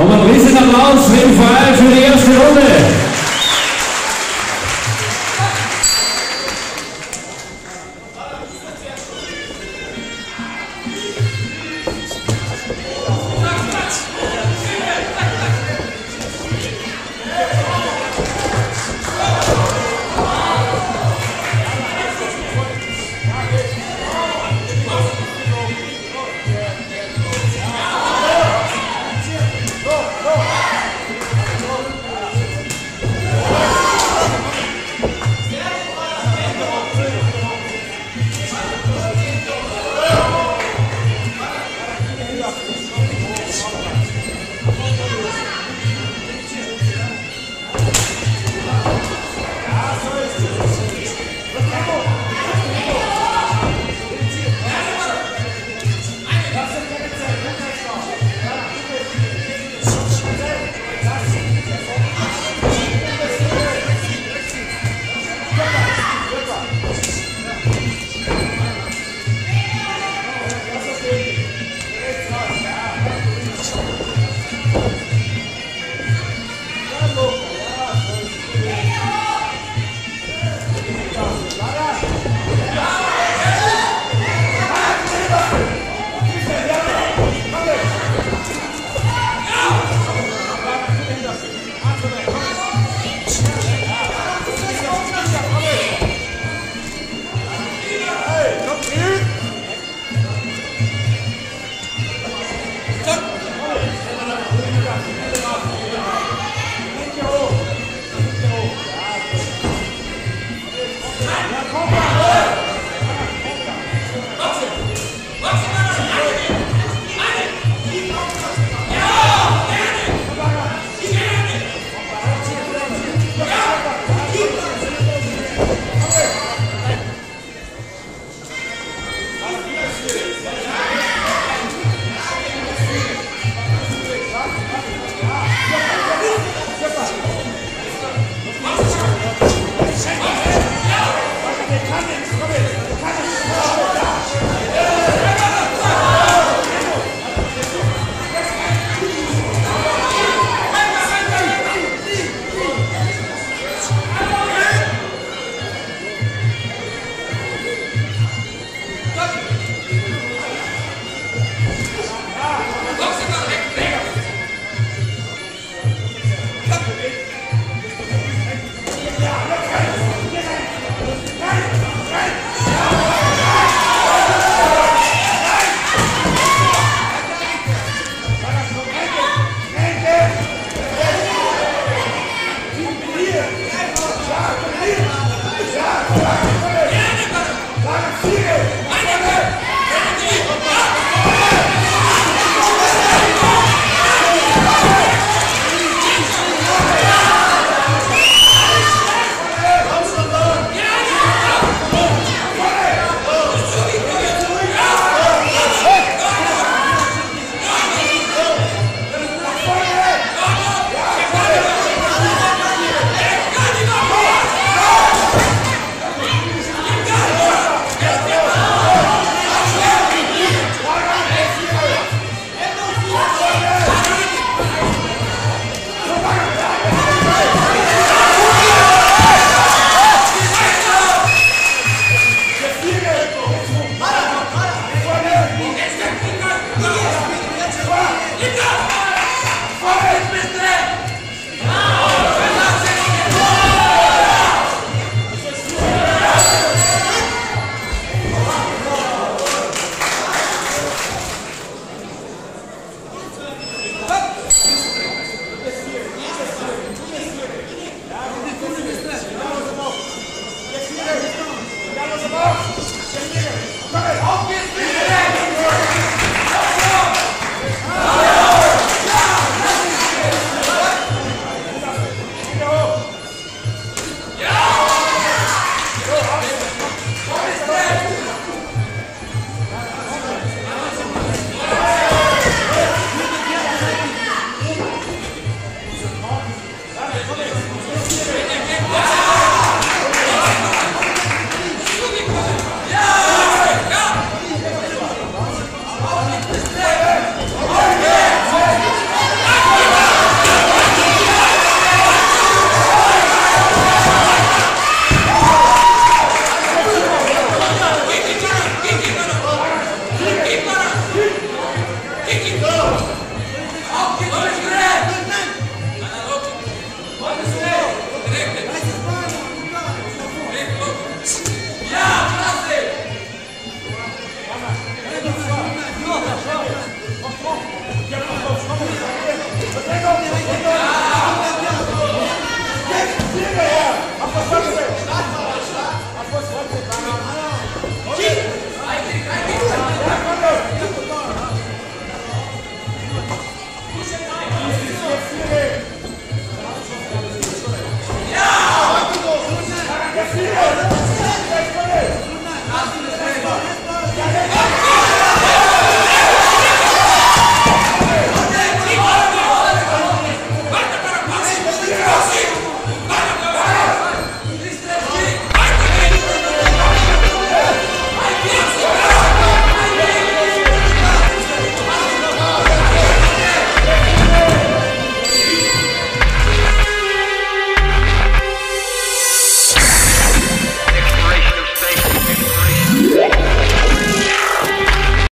Nochmal riesen Applaus für den Verein für die erste Runde. Oh!